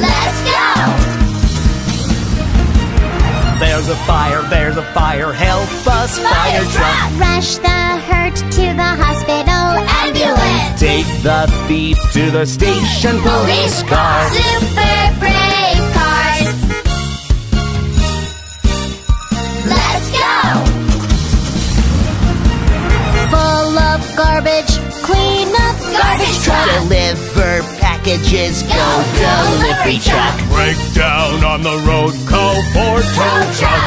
Let's go! There's a fire, there's a fire, help us, fire, fire truck. truck! Rush the hurt to the hospital, ambulance! Take the thief to the station, police car! Super brave cars! Let's go! Full of garbage, clean up garbage, garbage truck! Deliver packages, go, go, go! Delivery truck. Break down on the road, call for tow truck.